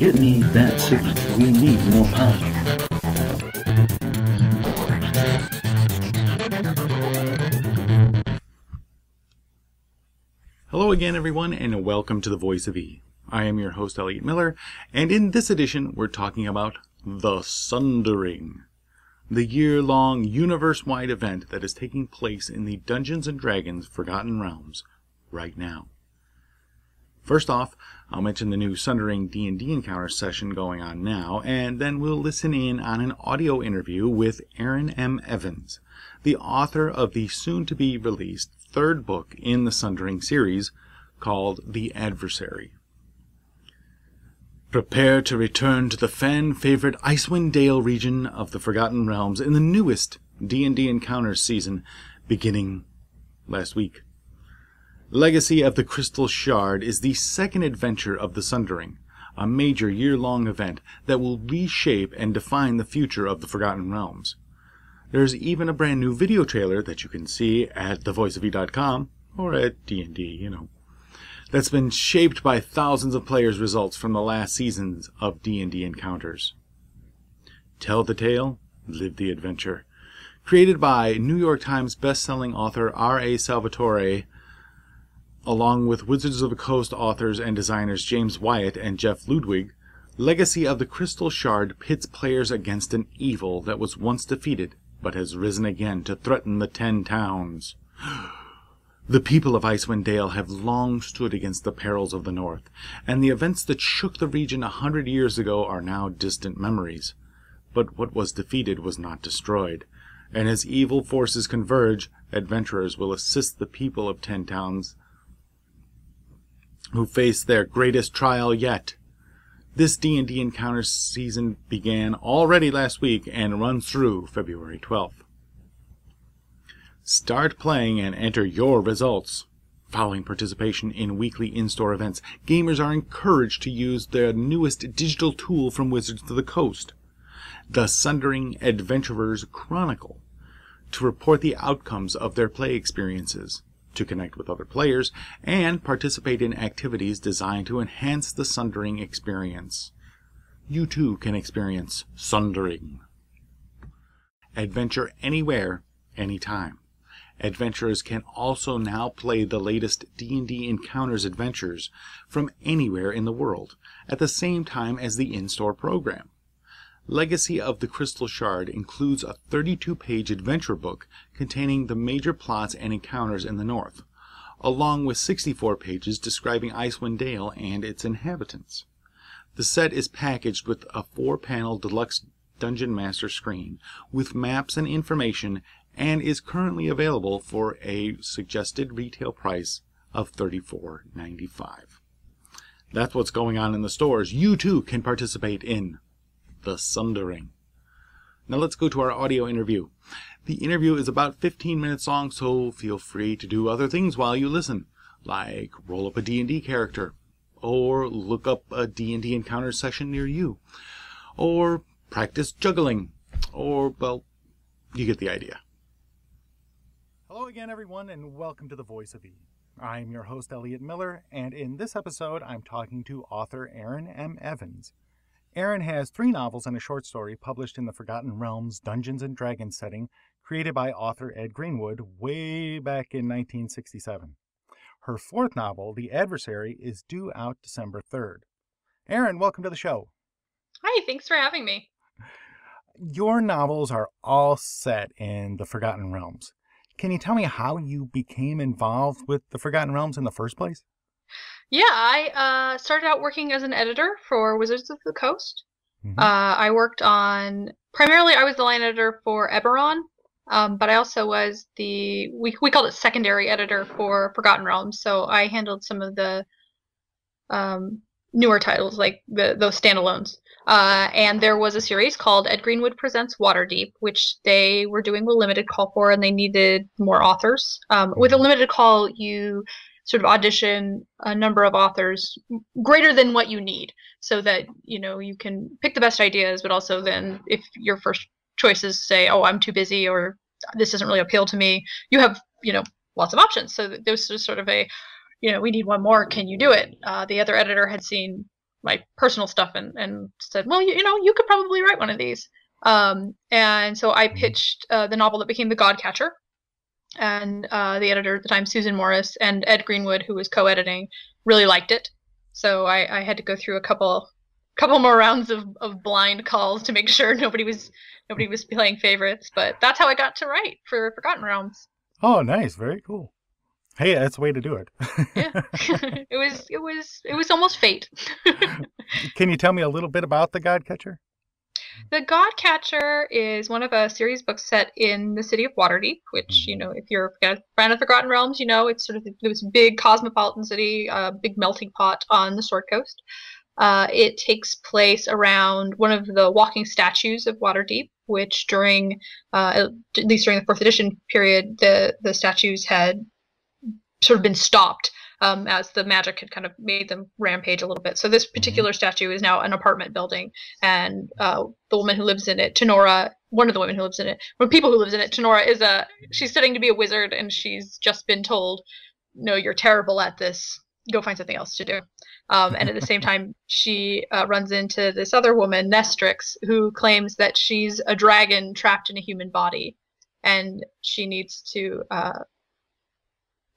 It needs that signal. We need more power. Hello again, everyone, and welcome to the Voice of E. I am your host, Elliott Miller, and in this edition, we're talking about The Sundering, the year long, universe wide event that is taking place in the Dungeons and Dragons Forgotten Realms right now. First off, I'll mention the new Sundering D&D encounter session going on now, and then we'll listen in on an audio interview with Erin M. Evans, the author of the soon to be released third book in the Sundering series called The Adversary. Prepare to return to the fan-favorite Icewind Dale region of the Forgotten Realms in the newest D&D Encounters season beginning last week. Legacy of the Crystal Shard is the second adventure of the Sundering, a major year-long event that will reshape and define the future of the Forgotten Realms. There's even a brand new video trailer that you can see at thevoiceofe.com or at D&D, you know. That's been shaped by thousands of players' results from the last seasons of D&D Encounters. Tell the tale, live the adventure. Created by New York Times best-selling author R.A. Salvatore, along with Wizards of the Coast authors and designers James Wyatt and Jeff Ludwig, Legacy of the Crystal Shard pits players against an evil that was once defeated but has risen again to threaten the Ten Towns. The people of Icewind Dale have long stood against the perils of the North, and the events that shook the region a hundred years ago are now distant memories. But what was defeated was not destroyed, and as evil forces converge, adventurers will assist the people of Ten Towns who face their greatest trial yet. This D&D Encounter season began already last week and runs through February 12th. Start playing and enter your results. Following participation in weekly in-store events, gamers are encouraged to use their newest digital tool from Wizards of the Coast, the Sundering Adventurers Chronicle, to report the outcomes of their play experiences, to connect with other players, and participate in activities designed to enhance the Sundering experience. You too can experience Sundering. Adventure anywhere, anytime. Adventurers can also now play the latest D&D Encounters adventures from anywhere in the world at the same time as the in-store program. Legacy of the Crystal Shard includes a 32-page adventure book containing the major plots and encounters in the North, along with 64 pages describing Icewind Dale and its inhabitants. The set is packaged with a four-panel deluxe Dungeon Master screen with maps and information and is currently available for a suggested retail price of $34.95. That's what's going on in the stores. You too can participate in the Sundering. Now let's go to our audio interview. The interview is about 15 minutes long, so feel free to do other things while you listen, like roll up a D&D character, or look up a D&D encounter session near you, or practice juggling, or, well, you get the idea. Hello again, everyone, and welcome to the Voice of E. I'm your host, Elliott Miller, and in this episode, I'm talking to author Erin M. Evans. Erin has three novels and a short story published in the Forgotten Realms Dungeons and Dragons setting, created by author Ed Greenwood way back in 1967. Her fourth novel, The Adversary, is due out December 3rd. Erin, welcome to the show. Hi, thanks for having me. Your novels are all set in the Forgotten Realms. Can you tell me how you became involved with the Forgotten Realms in the first place? Yeah, I uh, started out working as an editor for Wizards of the Coast. Mhm. Uh, I worked on primarily I was the line editor for Eberron, um, but I also was the we we called it secondary editor for Forgotten Realms. So I handled some of the um, newer titles like the those standalones. Uh, and there was a series called Ed Greenwood Presents Waterdeep, which they were doing a limited call for, and they needed more authors. Um, with a limited call, you sort of audition a number of authors greater than what you need, so that you know you can pick the best ideas, but also then if your first choices say, "Oh, I'm too busy," or "This doesn't really appeal to me," you have you know lots of options. So this was sort of a you know, we need one more. Can you do it? Uh, the other editor had seen my personal stuff and and said, well, you, you know, you could probably write one of these. Um, and so I pitched uh, the novel that became The Godcatcher, and uh, the editor at the time, Susan Morris, and Ed Greenwood, who was co-editing, really liked it. So I, I had to go through a couple couple more rounds of, of blind calls to make sure nobody was nobody was playing favorites. But that's how I got to write for Forgotten Realms. Oh, nice, very cool. Hey, that's the way to do it. Yeah, it was it was it was almost fate. Can you tell me a little bit about the Godcatcher? The Godcatcher is one of a series books set in the city of Waterdeep, which, you know, if you're a fan of Forgotten Realms, you know it's sort of this big cosmopolitan city, a uh, big melting pot on the Sword Coast. Uh, it takes place around one of the walking statues of Waterdeep, which during, uh, at least during the fourth edition period, the, the statues had sort of been stopped um, as the magic had kind of made them rampage a little bit. So this mm-hmm. particular statue is now an apartment building, and uh, the woman who lives in it, Tenora, one of the women who lives in it, one people who lives in it, Tenora is a she's studying to be a wizard, and she's just been told, "No, you're terrible at this. Go find something else to do." Um, and at the same time, she uh, runs into this other woman, Nestrix, who claims that she's a dragon trapped in a human body, and she needs to uh,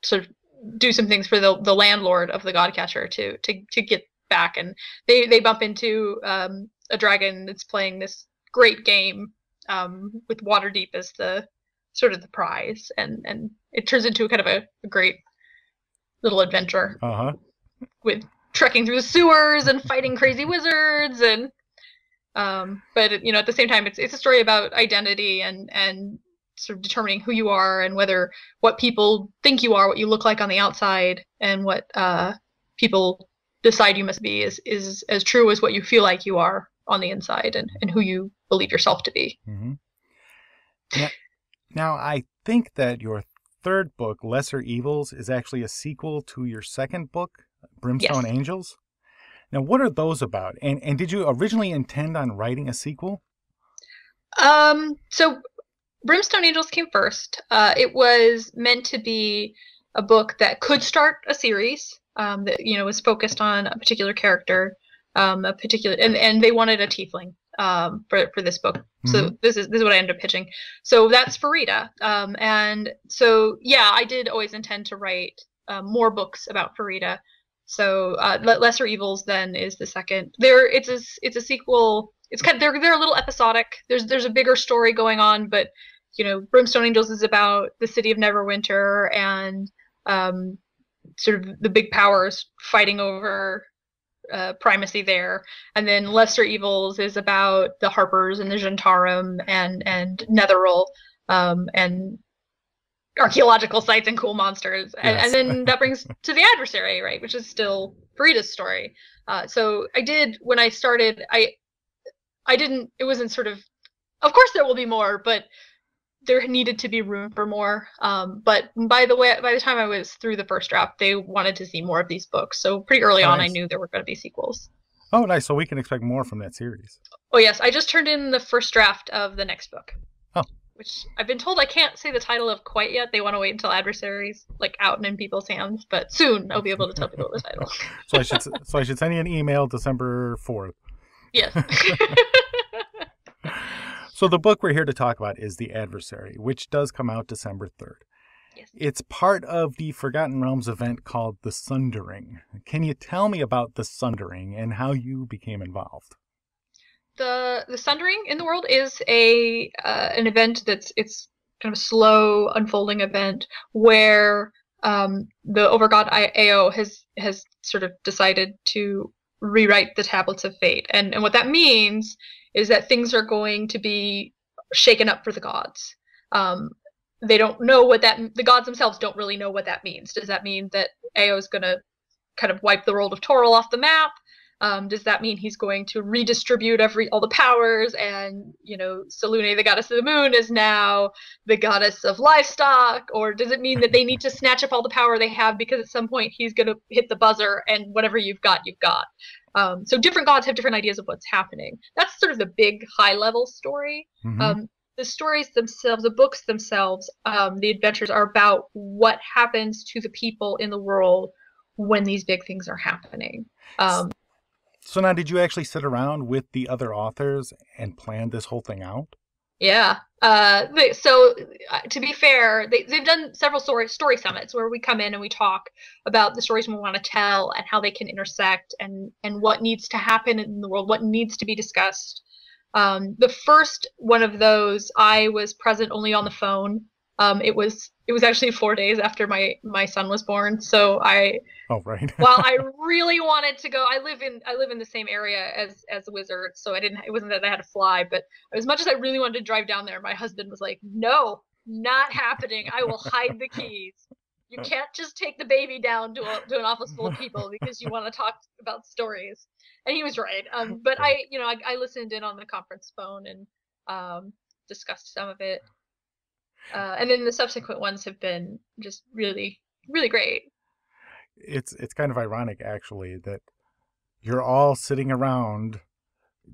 sort of do some things for the the landlord of the Godcatcher to to to get back, and they they bump into um, a dragon that's playing this great game um, with Waterdeep as the sort of the prize, and and it turns into a kind of a, a great little adventure. Uh-huh. With trekking through the sewers and fighting crazy wizards and um but you know at the same time it's it's a story about identity and and sort of determining who you are and whether what people think you are, what you look like on the outside, and what uh, people decide you must be is is as true as what you feel like you are on the inside and, and who you believe yourself to be. Mm-hmm. Now, now, I think that your third book, Lesser Evils, is actually a sequel to your second book, Brimstone yes. Angels. Now, what are those about? And and did you originally intend on writing a sequel? Um, so Brimstone Angels came first. Uh, it was meant to be a book that could start a series um, that you know was focused on a particular character, um, a particular, and, and they wanted a tiefling um, for for this book. Mm-hmm. So this is this is what I ended up pitching. So that's Farideh, um, and so yeah, I did always intend to write uh, more books about Farideh. So uh, Lesser Evils then is the second. There, it's a it's a sequel. It's kind of, they're they're a little episodic. There's there's a bigger story going on, but you know, Brimstone Angels is about the city of Neverwinter and um, sort of the big powers fighting over uh, primacy there. And then Lesser Evils is about the Harpers and the Zhentarim and and Netheril um, and archaeological sites and cool monsters. And, yes. and then that brings to the adversary, right, which is still Farideh's story. Uh, so I did when I started. I I didn't. It wasn't sort of. Of course, there will be more, but there needed to be room for more. Um, but by the way, by the time I was through the first draft, they wanted to see more of these books. So pretty early on, I knew there were going to be sequels. Oh, nice! So we can expect more from that series. Oh yes, I just turned in the first draft of the next book. Oh. Which I've been told I can't say the title of quite yet. They want to wait until adversaries like out and in people's hands, but soon I'll be able to tell people the title. so I should so I should send you an email December fourth. Yes. So the book we're here to talk about is The Adversary, which does come out December 3rd. Yes. It's part of the Forgotten Realms event called The Sundering. Can you tell me about The Sundering and how you became involved? The The Sundering in the world is a uh, an event that's it's kind of a slow unfolding event where um, the Overgod AO has has sort of decided to rewrite the tablets of fate, and and what that means is that things are going to be shaken up for the gods. Um, they don't know what that the gods themselves don't really know what that means. Does that mean that Ao is going to kind of wipe the world of Toril off the map? Um, does that mean he's going to redistribute every all the powers and you know Selûne, the goddess of the moon, is now the goddess of livestock? Or does it mean that they need to snatch up all the power they have because at some point he's going to hit the buzzer and whatever you've got, you've got? Um, so different gods have different ideas of what's happening. That's sort of the big high level story. Mm-hmm. Um, the stories themselves, the books themselves, um, the adventures are about what happens to the people in the world when these big things are happening. Um, So now, did you actually sit around with the other authors and plan this whole thing out? Yeah. Uh, so uh, to be fair, they, they've done several story story summits where we come in and we talk about the stories we want to tell and how they can intersect and and what needs to happen in the world, what needs to be discussed. Um, the first one of those, I was present only on the phone. Um, it was it was actually four days after my my son was born, so I Oh right. while I really wanted to go, I live in I live in the same area as as Wizard, so I didn't. It wasn't that I had to fly, but as much as I really wanted to drive down there, my husband was like, "No, not happening. I will hide the keys. You can't just take the baby down to a, to an office full of people because you want to talk about stories." And he was right. Um, but I, you know, I, I listened in on the conference phone and um, discussed some of it. Uh, and then the subsequent ones have been just really, really great it's it's kind of ironic actually that you're all sitting around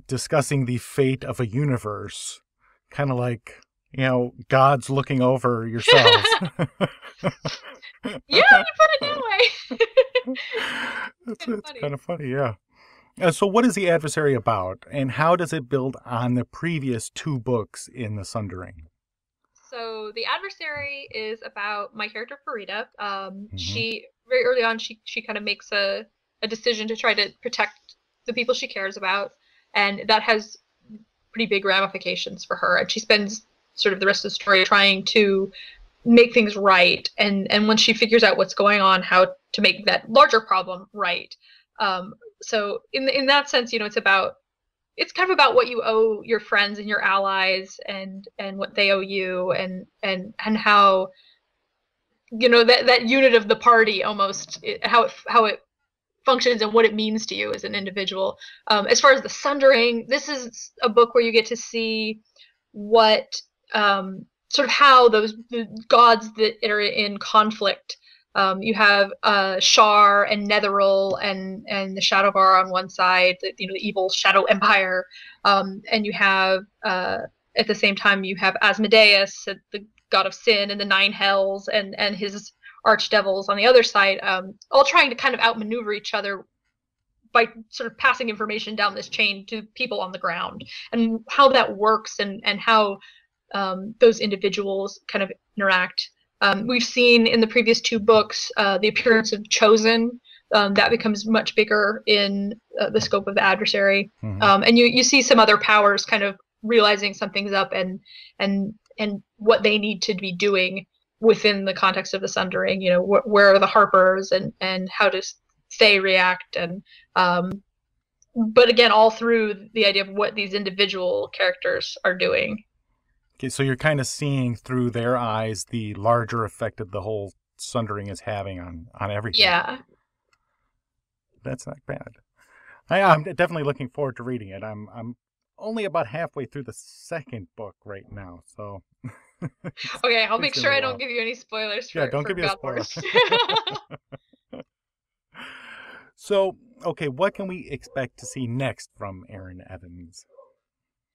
discussing the fate of a universe, kind of like you know God's looking over yourselves. yeah, you put it that way. it's, kind, it's kind of funny, yeah. Uh, so, what is the adversary about, and how does it build on the previous two books in the Sundering? So, the adversary is about my character Farideh. Um, mm-hmm. She very early on she she kind of makes a a decision to try to protect the people she cares about, and that has pretty big ramifications for her. And she spends sort of the rest of the story trying to make things right. And and when she figures out what's going on, how to make that larger problem right. Um, so in in that sense, you know, it's about it's kind of about what you owe your friends and your allies and and what they owe you and and and how you know that that unit of the party almost how it how it functions and what it means to you as an individual. Um, as far as the Sundering, this is a book where you get to see what um, sort of how those gods that are in conflict. Um, you have uh, Shar and Netheril and and the Shadovar on one side, the, you know the evil Shadow Empire, um, and you have uh, at the same time you have Asmodeus, the god of sin and the nine hells and and his archdevils on the other side um, all trying to kind of outmaneuver each other by sort of passing information down this chain to people on the ground. And how that works and and how um, those individuals kind of interact um, we've seen in the previous two books uh, the appearance of chosen um, that becomes much bigger in uh, the scope of the adversary mm-hmm. um, and you you see some other powers kind of realizing something's up and and and what they need to be doing within the context of the sundering you know wh- where are the harpers and and how does they react and um but again all through the idea of what these individual characters are doing okay so you're kind of seeing through their eyes the larger effect that the whole sundering is having on on everything yeah that's not bad I, i'm definitely looking forward to reading it i'm i'm only about halfway through the second book right now, so. okay, I'll make sure I don't give you any spoilers. For, yeah, don't give me a spoiler. so, okay, what can we expect to see next from Erin Evans?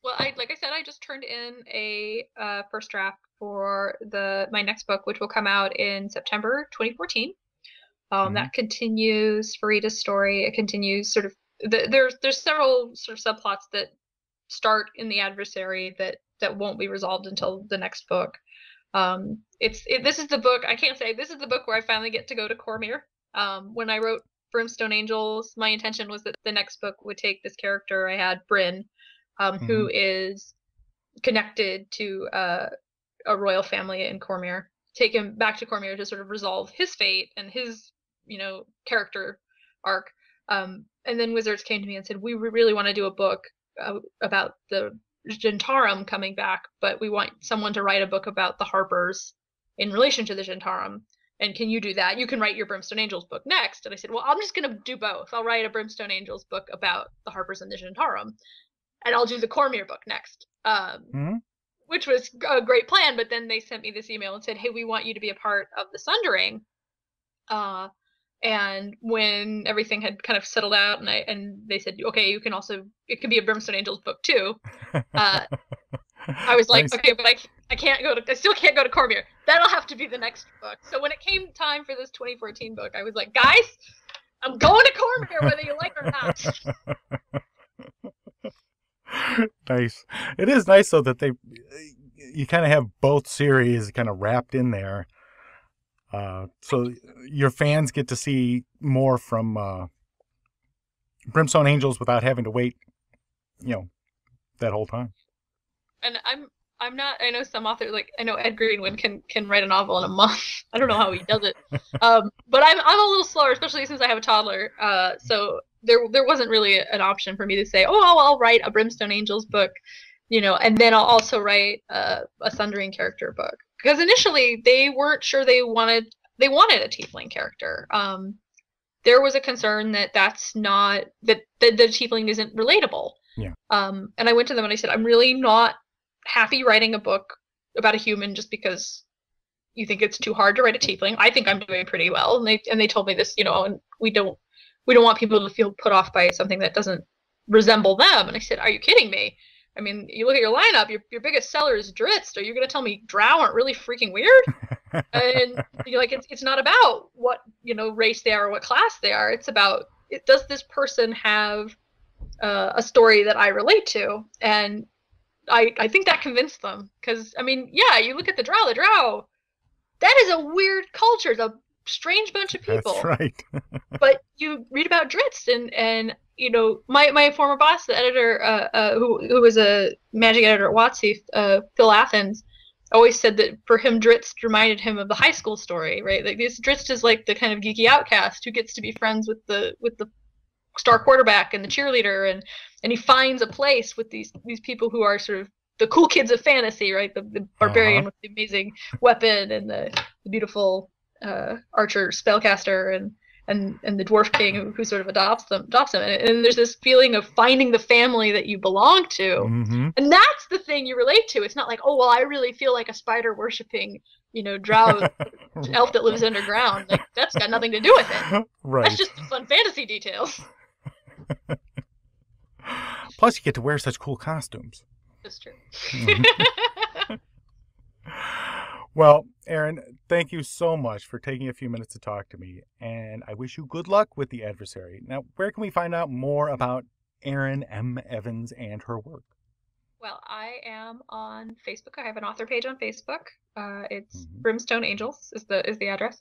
Well, I like I said, I just turned in a uh, first draft for the my next book, which will come out in September 2014. Um, mm-hmm. That continues Farideh's story. It continues sort of the, there's there's several sort of subplots that start in the adversary that that won't be resolved until the next book. Um, it's it, this is the book I can't say this is the book where I finally get to go to Cormyr. Um, when I wrote Brimstone Angels, my intention was that the next book would take this character I had, Brin, um, mm-hmm. who is connected to uh, a royal family in Cormyr, take him back to Cormyr to sort of resolve his fate and his, you know, character arc. Um, and then Wizards came to me and said, "We really want to do a book uh, about the Zhentarim coming back, but we want someone to write a book about the Harpers in relation to the Zhentarim. And can you do that? You can write your Brimstone Angels book next. And I said, well, I'm just going to do both. I'll write a Brimstone Angels book about the Harpers and the Zhentarim, and I'll do the Cormyr book next. Um, mm-hmm. Which was a great plan, but then they sent me this email and said, "Hey, we want you to be a part of the Sundering." Uh, and when everything had kind of settled out and I and they said okay you can also it could be a brimstone angels book too uh, i was like nice. okay but I, I can't go to i still can't go to Cormyr. that'll have to be the next book so when it came time for this 2014 book i was like guys I'm going to Cormyr whether you like or not. nice. It is nice though that they you kind of have both series kind of wrapped in there. Uh, so your fans get to see more from uh, Brimstone Angels without having to wait, you know, that whole time. And I'm I'm not. I know some authors like I know Ed Greenwood can can write a novel in a month. I don't know how he does it, um, but I'm I'm a little slower, especially since I have a toddler. Uh, so there there wasn't really an option for me to say, oh, I'll, write a Brimstone Angels book, you know, and then I'll also write a, a Sundering character book because initially they weren't sure they wanted they wanted a tiefling character. Um, there was a concern that that's not that, that the tiefling isn't relatable. Yeah. Um, and I went to them and I said, I'm really not happy writing a book about a human just because you think it's too hard to write a tiefling. I think I'm doing pretty well, and they and they told me this, you know, and we don't we don't want people to feel put off by something that doesn't resemble them. And I said, Are you kidding me? I mean, you look at your lineup, your, your biggest seller is Drizzt. Are you going to tell me Drow aren't really freaking weird? and you're like, it's, it's not about what, you know, race they are or what class they are. It's about, it, does this person have uh, a story that I relate to? And I, I think that convinced them. Because, I mean, yeah, you look at the Drow, the Drow, that is a weird culture. It's a strange bunch of people. That's right. but you read about Drizzt and, and you know, my, my former boss, the editor, uh, uh, who who was a magic editor at WotC, uh, Phil Athans, always said that for him, Drizzt reminded him of the high school story, right? Like this, Drizzt is like the kind of geeky outcast who gets to be friends with the with the star quarterback and the cheerleader, and and he finds a place with these these people who are sort of the cool kids of fantasy, right? The, the barbarian uh-huh. with the amazing weapon and the, the beautiful uh, archer spellcaster and and and the dwarf king who, who sort of adopts them adopts them. And, and, there's this feeling of finding the family that you belong to. Mm-hmm. and that's the thing you relate to. It's not like oh well i really feel like a spider worshipping you know drow elf that lives underground. Like that's got nothing to do with it. Right. That's just fun fantasy details. Plus you get to wear such cool costumes. That's true. Mm-hmm. Well, Erin, thank you so much for taking a few minutes to talk to me, and I wish you good luck with the adversary. Now, where can we find out more about Erin M. Evans and her work? Well, I am on Facebook. I have an author page on Facebook. Uh, it's mm-hmm. Brimstone Angels is the is the address.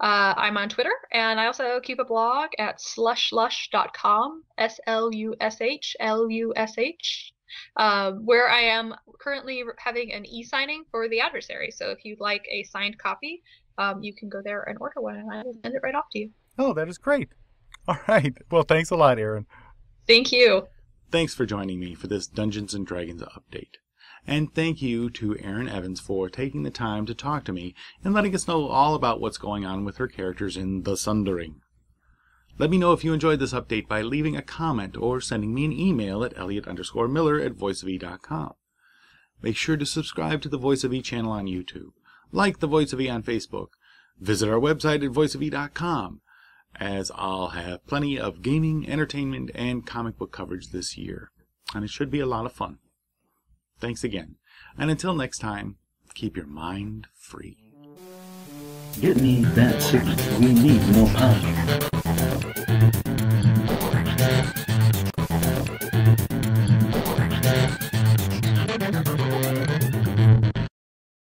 Uh, I'm on Twitter, and I also keep a blog at slushlush.com. S L U S H L U S H um, where I am currently having an e-signing for the adversary. So if you'd like a signed copy, um, you can go there and order one, and I will send it right off to you. Oh, that is great. All right. Well, thanks a lot, Erin. Thank you. Thanks for joining me for this Dungeons and Dragons update. And thank you to Erin Evans for taking the time to talk to me and letting us know all about what's going on with her characters in The Sundering. Let me know if you enjoyed this update by leaving a comment or sending me an email at elliot underscore miller at. Make sure to subscribe to the Voice of E channel on YouTube, like the Voice of E on Facebook, visit our website at voiceofe.com, as I'll have plenty of gaming, entertainment, and comic book coverage this year, and it should be a lot of fun. Thanks again, and until next time, keep your mind free. Get me that signal. We need more power. Thank you.